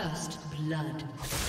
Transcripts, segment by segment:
First blood.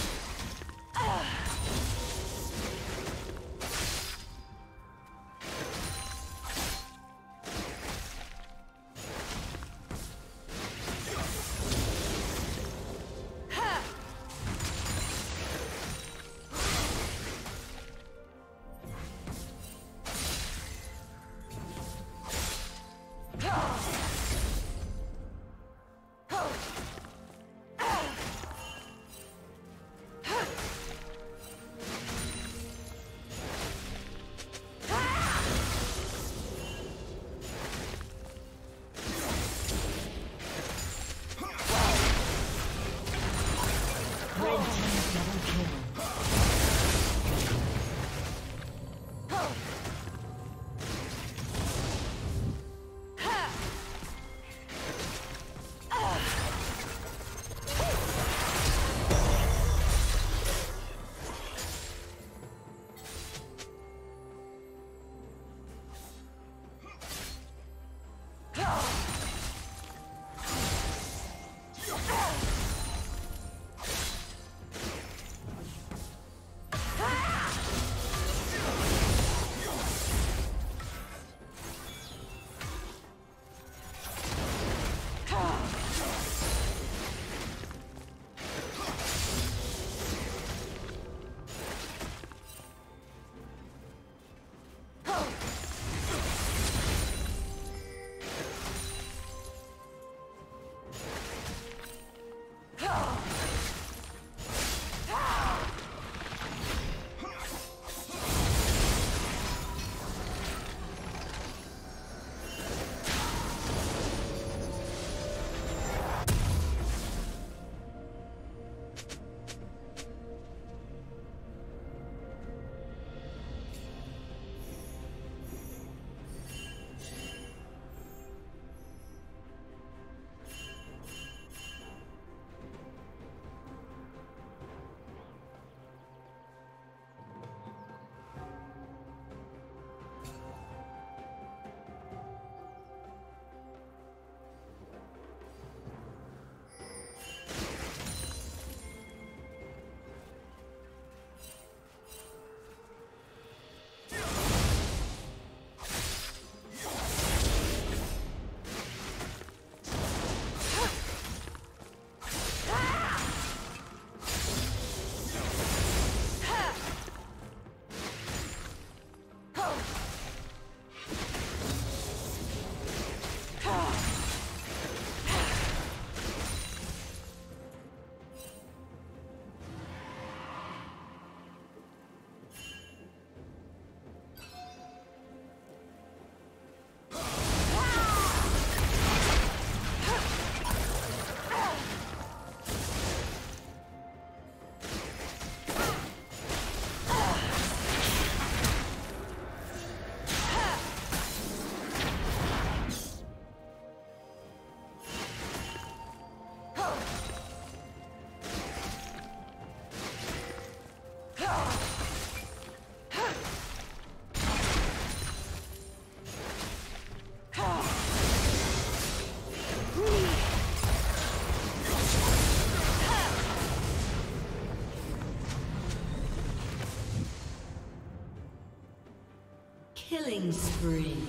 Killing spree.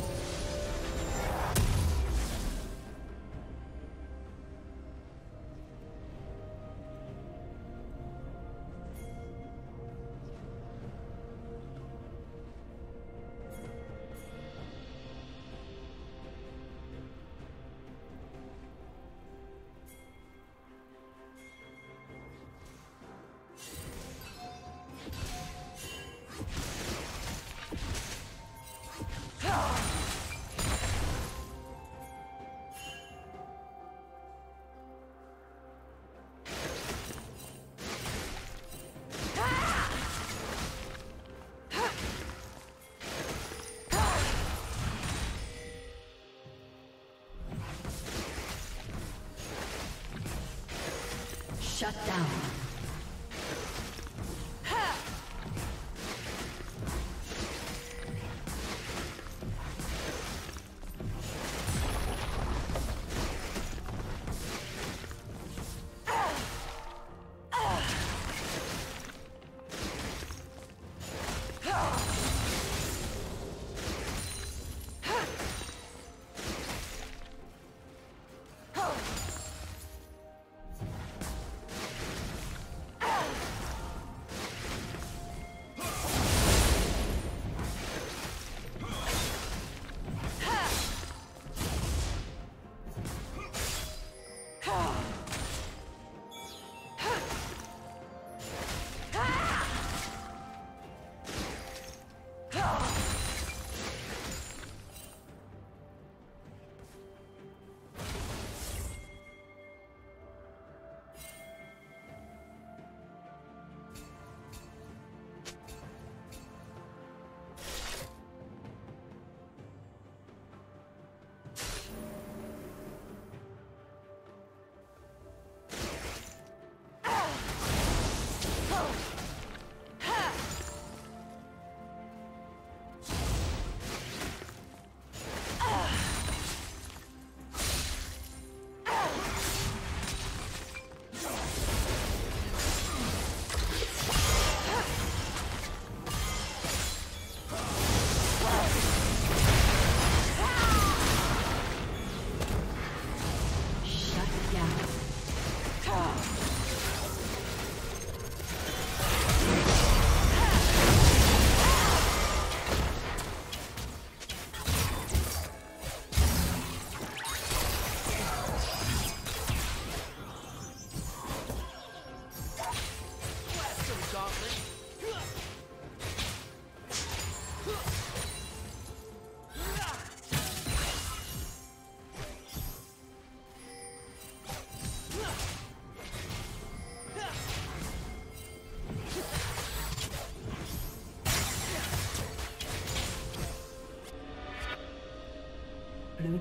Shut down.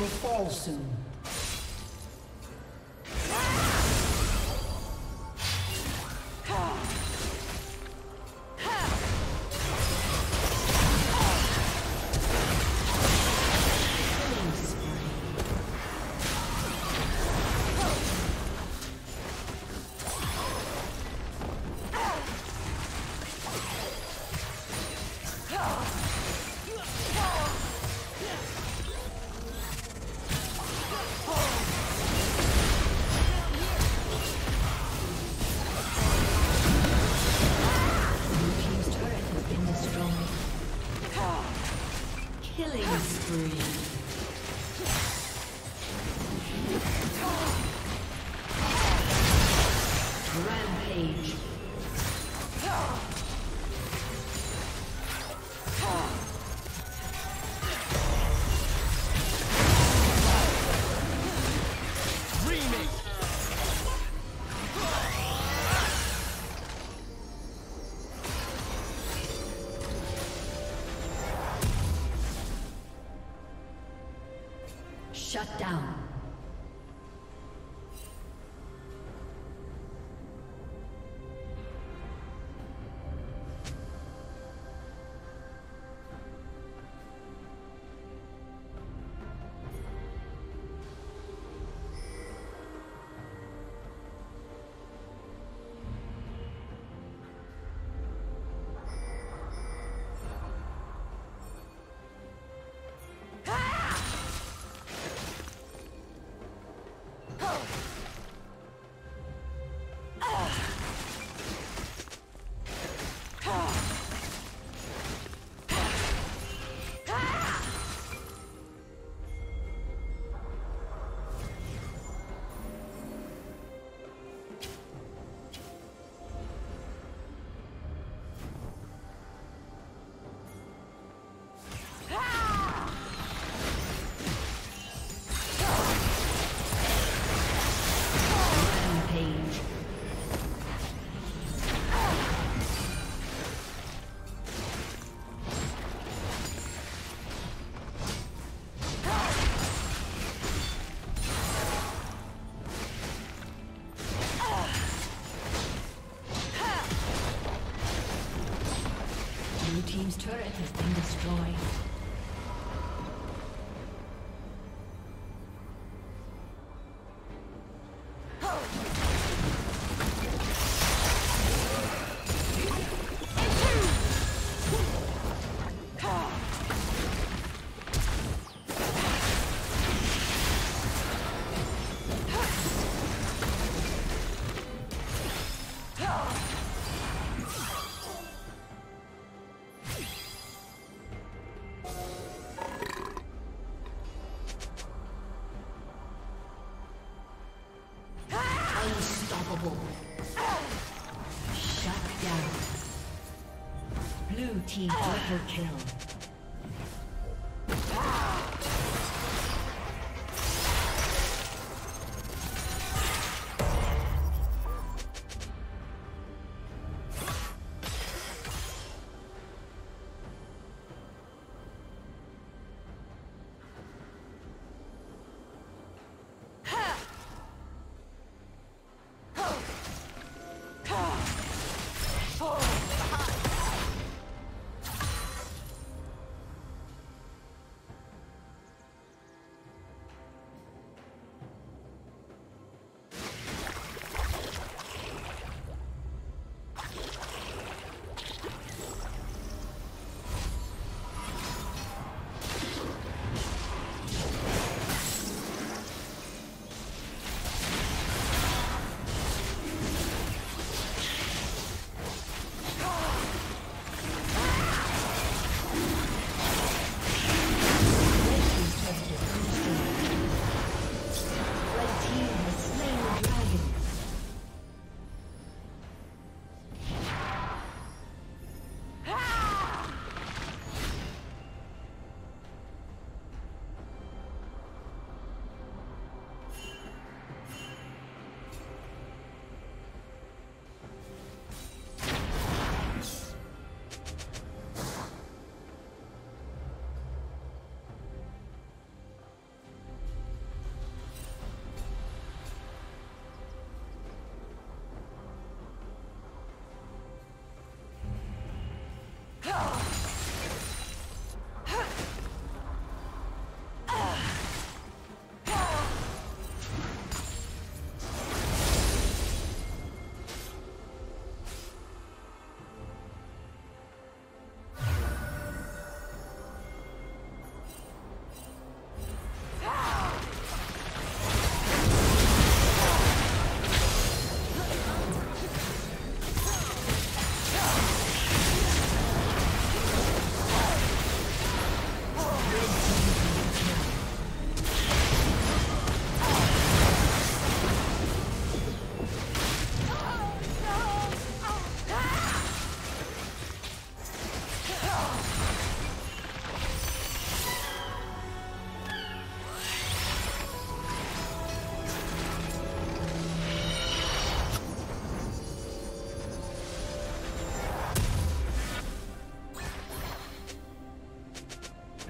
Will fall soon. Shut down. Team triple kill.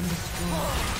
Godlike. Blue